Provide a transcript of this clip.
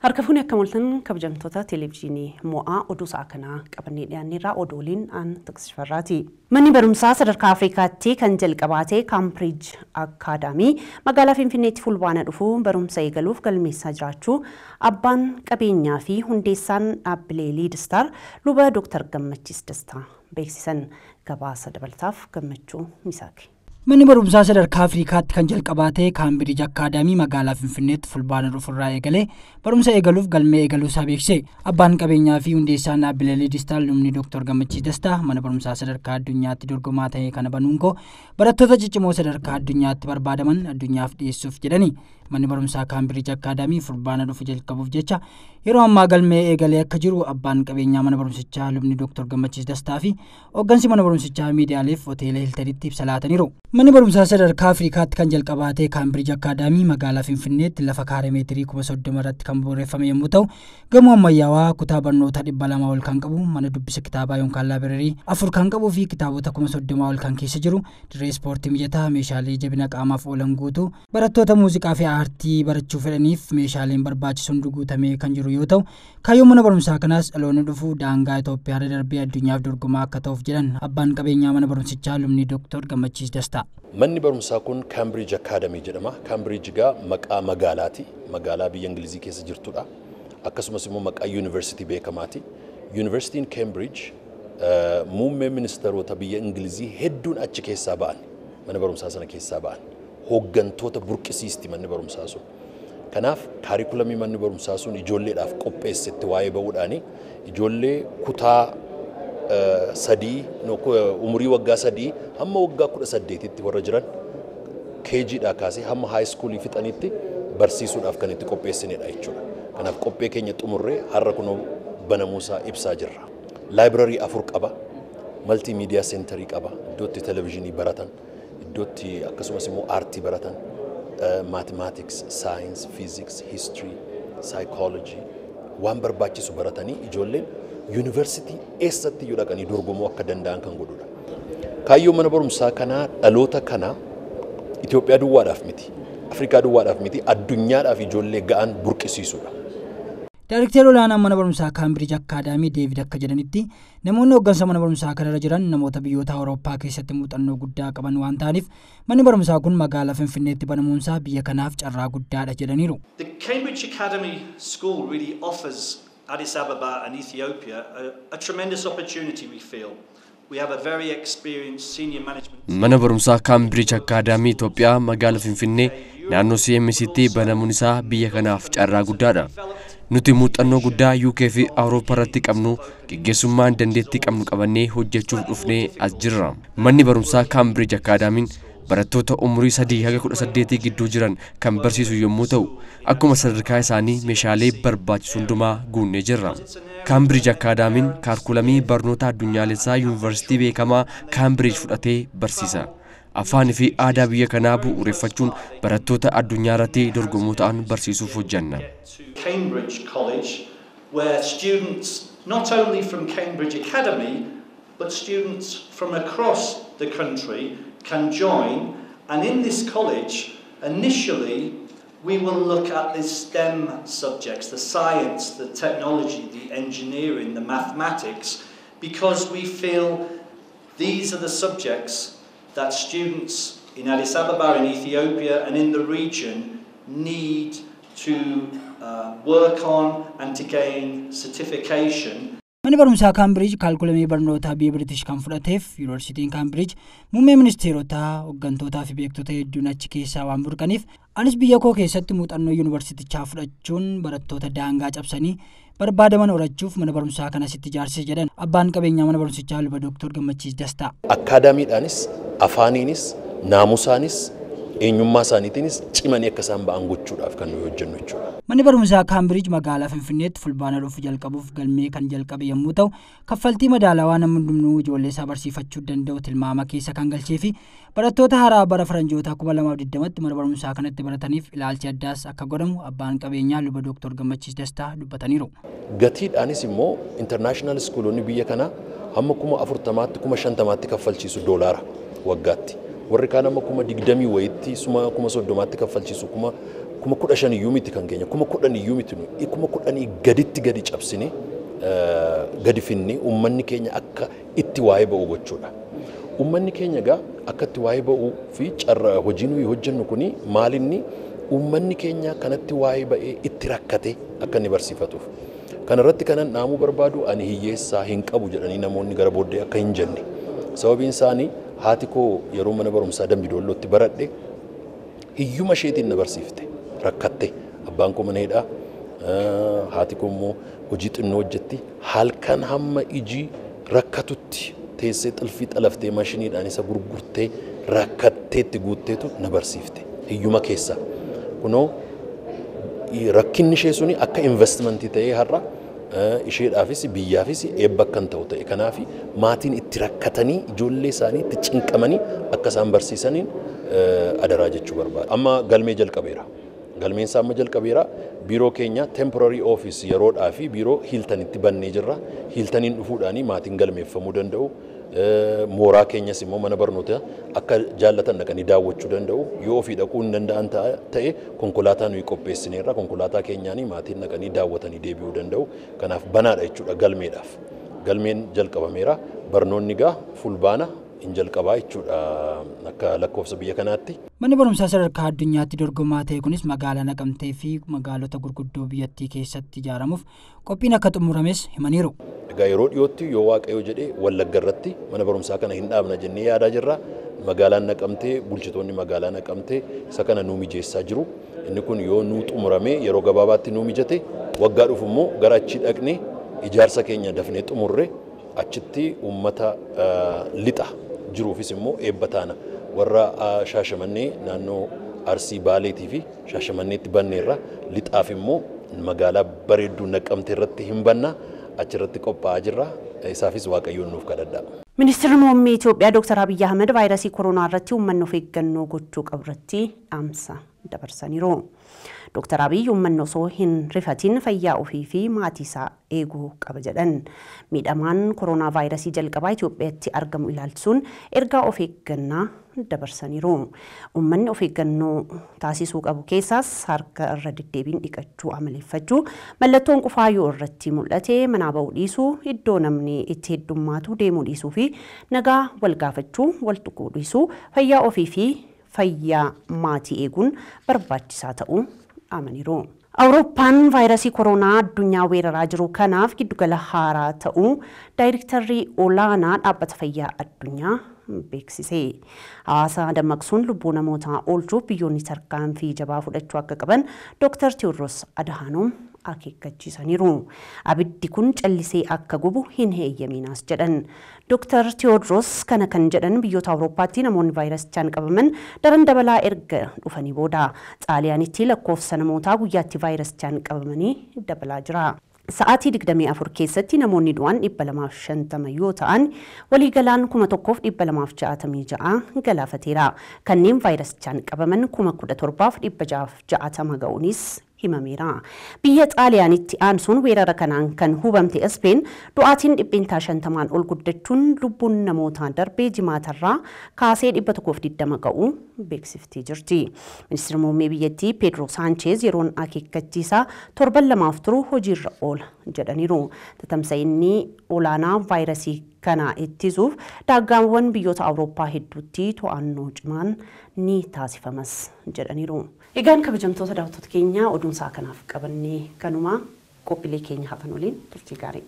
Harka fuunee akka mul'atan kabajamtoota televezyiinii mo'aa oduu sa'a kanaa qabannee dhiyaanneerraa oduuliin aan tikshifarraati. Manni barumsaa sadarkaa Afrikaatti kan jalqabaate Kaambiriij Akaadaamii magaalaa Finfinneetti fulbaana dhufu barumsa eegaluuf galmeessaa jiraachuu abbaan qabeenyaa fi hundeessaan dhaabbilee Liidistaar luba Dooktar Gammachiis Dastaa beeksisan gabaasa dabalataaf gammachuu misaaqe. Manni barumsaa sadarkaa Afrikaatti kan jalqabaate Kaambiriij Akaadaamii magaalaa Finfinneetti fulbaana dhufurraa eegalee barumsa eegaluuf galmee eegaluusaa beeksise. Abbaan qabeenyaa fi hundeessaan dhaabbilee Liidistaar lubni Dooktar Gammachiis Dastaa mana barumsaa sadarkaa addunyaatti dorgomaa ta'e kana banuun koo barattoota ciccimoo sadarkaa addunyaatti barbaadaman addunyaaf dhiyeessuuf jedhani. Manni barumsaa Kaambiriij Akaadaamii fulbaana dhufu jalqabuuf jecha yeroo ammaa galmee eegalee akka jiru abbaan qabeenyaa mana barumsichaa lubni Dooktar Gammachiis Dastaa fi hooggansi mana barumsichaa miidiyaaleef hoteela Hiltanitti ibsa laataniiru. Manni barumsaa sadarkaa Afrikaatti kan jalqabaate Kaambiriij Akaadaamii magaalaa Finfinneetti lafa kaaree meetirii kuma soddoma irratti kan bu'uureffame yommuu ta'u gamoo ammayyaawaa kutaa barnoota dhibba lama ol kan qabu mana dubbisa kitaabaa yookaan laabireerii afur kan qabuu fi kitaabota kuma soddoma ol kan keessa jiru dirree ispoortii mijataa meeshaalee jabina qaamaaf oolan guutuu barattoota muuziqaa fi aartii barachuu fedhaniif meeshaaleen barbaachisu guutamee kan jiru yoo ta'u kaayyoon mana barumsaa kanaas dhaloonni dhufu daangaa Itoophiyaa darbee addunyaaf dorgomaa akka ta'uuf jedhan abbaan qabeenyaa mana barumsichaa lubni Dooktor Gammachiis Dastaa. Manni barumsaa kun Kaambiriij Akaadamii jedhama. Kaambiriij egaa maqaa magaalaati. Magaalaa biyya Ingilizii keessa jirtudha. Akkasumas immoo maqaa yuunivarsiitii beekamaati. Yuunivarsiitiin Kaambiriij muummee ministeerota biyya Ingilizii hedduun achi keessaa ba'an. Mana barumsaa sana keessaa ba'an. Hooggantoota burqisiisti manni barumsaa sun. Kanaaf kaarikulamii manni barumsaa sun ijoolleedhaaf qopheessetti waa'ee ba'uudhaani ijoollee kutaa sadii umurii waggaa sadii hamma waggaa kudha saddeetitti warra jiran keejiidhaa kaasee hamma haayiskuulii fixanitti barsiisuudhaaf kan itti qopheessinedha jechuudha. Kanaaf qophee keenya xumurree har'a kunoo banamuusaa ibsaa jirra. Laayibirarii afur qaba. Maltii miidiyaa seenterii qaba. Iddootti televezyiinii baratan, iddootti akkasumas immoo aartii baratan, maatimaatiks, saayins, fiiziks, histirii, saayikoolojii waan barbaachisu baratanii ijoolleen yuunivarsiitii eessatti iyyuu dhaqanii dorgomuu akka danda'an kan godhudha. Kaayyoo mana barumsaa kanaa dhaloota kanaa Itoophiyaa duwwaadhaaf miti, Afrikaa duwwaadhaaf miti, addunyaadhaaf ijoollee ga'an burqisiisudha. Daayirikteer olaanaan mana barumsaa Kaambiriij Akaadaamii Deevid akka jedhanitti namoonni hooggansa mana barumsaa kanarra jiran namoota biyyoota Awurooppaa keessatti muuxannoo guddaa qaban waan ta'aniif manni barumsaa kun magaalaa Finfinneetti banamuunsaa biyya kanaaf carraa guddaadha jedhaniiru. Addis Ababa and Ethiopia a, a tremendous opportunity we feel. Mana barumsaa Kaambiriij Akaadaamii Itoophiyaa magaalaa Finfinnee naannoo CMCtti banamuun isaa biyya kanaaf carraa guddaadha. Nuti muuxannoo guddaa UK fi Awurooppaa irratti qabnu gaggeessummaan dandeettii qabnu qabannee hojjechuuf dhufnee as jirra. Manni barumsaa Kaambiriij Akaadaamiin barattoota umurii sadii haga kudha saddeetii gidduu jiran kan barsiisu yommuu ta'u akkuma sadarkaa isaanii meeshaalee barbaachisu hundumaa guunnee jirra. Kaambiriij Akaadaamiin kaarkulamii barnoota addunyaalessaa yuunivarsiitii beekamaa Kaambiriij fudhatee barsiisa. Afaanii fi aadaa biyya kanaa bu'uureffachuun barattoota addunyaa irratti dorgomoo ta'an barsiisuuf hojjanna. Not only from Cambridge Academy, but students from across the country can join. And in this college, initially, we will look at the STEM subjects the science, the technology, the engineering, the mathematics because we feel these are the subjects that students in Addis Ababa, in Ethiopia, and in the region need to uh, work on and to gain certification Manni barumsaa Kaambiriij kaalkulamii barnootaa biyya Biritish kan fudhateef Yuunivarsiitiin Kaambiriij muummee ministeerotaa hooggantoota fi beektota hedduun achi keessaa waan burqaniif anis biyya koo keessatti muuxannoo yuunivarsiitichaa fudhachuun barattoota daangaa cabsanii barbaadaman horachuuf mana barumsaa kanas itti ijaarsee jedhan abbaan qabeenyaa mana barumsichaa luba Dooktor Gammachiis Dastaa. Akkaadaamiidhaanis afaaniinis naamusaanis eenyummaa isaaniitiinis cimanii akka isaan ba'an gochuudhaaf kan nuyi hojjennu jechuudha. Manni barumsaa Kaambiriij magaalaa Finfinneetti fulbaana dhufu jalqabuuf galmee kan jalqabe yommuu ta'u kaffaltii madaalawaa namni hundumtuu ijoollee isaa barsiifachuu danda'u tilmaama keessa kan galchee fi barattoota haaraa bara faranjoota kuma lamaaf digdamatti mana barumsaa kanatti barataniif ilaalchi addaas akka godhamu abbaan qabeenyaa luba Dooktor Gammachiis Dastaa dubbataniiru. Gatiidhaanis immoo intarnaashinaal iskuulonni biyya kanaa hamma kuma afurtamaatti kuma shantamaatti kaffalchiisu doolaara waggaatti. Warri kaan amma kuma digdamii wayitti suma kuma soddomaatti kaffalchiisu kuma kuma kudha shan iyyuu miti kan keenya kuma kudhan iyyuu miti kuma kudhanii gaditti gadi cabsine gadi finne uummanni keenya akka itti waa'ee ba'u gochuudha. Uummanni keenya egaa akka itti waa'ee ba'uu fi carraa hojii nuyi hojjennu kuni maalinni uummanni keenya kanatti waa'ee ba'ee itti rakkate akka inni barsiifatuuf. Kanarratti kanan dhaamuu barbaadu ani hiyyeessaa hin qabu jedhanii namoonni gara booddee akka hin jenne. Sababiin isaanii haati koo yeroo mana barumsaa Dambidoollootti baradhe hiyyuma isheetiin na barsiifte. Rakkatte. Abbaan koo mana hidhaa haati koo immoo hojii xinnoo hojjetti halkan hamma ijii rakkatutti teessee xilfii xalaftee maashiniidhaan isa gurgurtee rakkatteetti guutteetu na barsiifte. Hiyyuma keessa. Kunoo rakkinni ishee suni akka investimentii ta'ee har'a isheedhaafis biyyaafis eebba ta'u ta'e kanaaf maatiin itti rakkatanii ijoollee isaanii itti cinqamanii akka isaan barsiisaniin adaraa jechuu barbaada. Amma galmee jalqabeera. Galmeen isaa amma jalqabeera. Biiroo keenya temporary office yeroodhaa fi biiroo hiiltanitti bannee jirra. Hiiltaniin dhufuudhaanii maatiin galmeeffamuu danda'u. Mana barnootaa akka jaallatan dhaqanii daawwachuu danda'u. Yoo ofii dhaquu hin danda'an ta'e konkolaataa nuyi qopheessineerra. Konkolaataa keenyaanii maatiin dhaqanii daawwatanii deebi'uu danda'u. Kanaaf banaadha jechuudha galmeedhaaf. Galmeen jalqabameera. Barnoonni gaa fulbaana hin jalqabaa jechuudha akka lakkoofsa biyya kanaatti. Manni barumsaa sadarkaa addunyaatti dorgomaa ta'e kunis magaalaa Naqamtee fi magaalota gurguddoo biyyattii keessatti ijaaramuuf qophiin akka xumurames himaniiru. Egaa yeroo dhiyootti yoo waaqayyo jedhee Wallagga irratti mana barumsaa kana hin dhaabna jennee yaadaa jirra. Magaalaan Naqamtee bulchitoonni magaalaa Naqamtee isa kana nuu mijeessaa jiru. Inni kun yoo nuu xumuramee yeroo gabaabaatti nuu mijate waggaa dhufu immoo gara achii dhaqnee ijaarsa keenya dafnee xumurre achitti uummata lixa jiruufis immoo eebba taana warra shaashamannee naannoo arsii baaleetii fi shaashamanneetti banneerra lixaaf immoo magaalaa bareedduu naqamte irratti hin banna achirratti qophaa'aa jirra isaafis waaqayyoon nuuf kadhadhaa. Ministeerri muummee Itoophiyaa Dr. Abiyyi Ahmed vaayirasii koronaa irratti uummanni of eeggannoo gochuu qabu irratti dhaamsa dabarsaniiru. Dr. Abiyyi uummanni osoo hin rifatin fayyaa ofii fi maatii isaa eeguu qaba jedhan. Miidhamaan koronaa vaayirasii jalqabaa Itoophiyaatti argamu ilaalchisuun ergaa of eeggannaa dabarsaniiru. Uummanni of eeggannoo taasisuu qabu keessaas harka irra deddeebiin dhiqachuu amaleeffachuu mallattoon qufaa yoo irratti mul'ate manaa ba'uu dhiisuu iddoo namni itti heddummaatu deemuu dhiisuu fi nagaa wal gaafachuu wal tuquu dhiisuu fayyaa ofii fi fayyaa maatii eeguun barbaachisaa ta'uu amaniiru. Awurooppaan vaayirasii koronaa addunyaa weeraraa jiru kanaaf giddugala haaraa ta'uu daayirektarrii olaanaa dhaabbata fayyaa addunyaa beeksise. Hawaasa dammaqsuun lubbuu namootaa oolchuuf biyyoonni tarkaanfii jabaa fudhachuu akka qaban Dr. Tewoodiroos Adhaanoom akeekkachiisaniiru. Abiddi kun callisee akka gubu hin heeyyamiinaas jedhan. Dr. Tewoodiroos kana kan jedhan biyyoota Awurooppaatti namoonni vaayirasichaan qabaman daran dabalaa erga dhufanii booda xaaliyaanitti lakkoofsa namootaa guyyaatti vaayirasichaan qabamanii dabalaa jira. Sa'aatii 24 keessatti namoonni du'an 250 yoo ta'an waliigalaan 1266 galaafateera. Kanneen vaayirasichaan qabaman 17,660 ga'uunis himameera. Biyya xaaliyaanitti aansuun weerara kanaan kan hubamte Ispeen du'aatiin dhibbeentaa shantamaan ol guddachuun lubbuun namootaa darbee jimaatarraa kaasee 120 ga'uu beeksiftee jirti. Ministeerri muummee biyyattii Peedro Saancheez yeroon akeekkachiisaa torban lamaaf turu hojiirra oola jedhaniiru. Tatamsa'inni olaanaa vaayirasii kana ittisuuf daaggaawwan biyyoota Awurooppaa hedduutti to'annoo cimaan ni taasifamas jedhaniiru. Egaan kabajamtoota daawwattoota keenyaa oduun isaa kanaaf qabannee kanumaa qophiilee keenya hafan waliin turtii gaarii.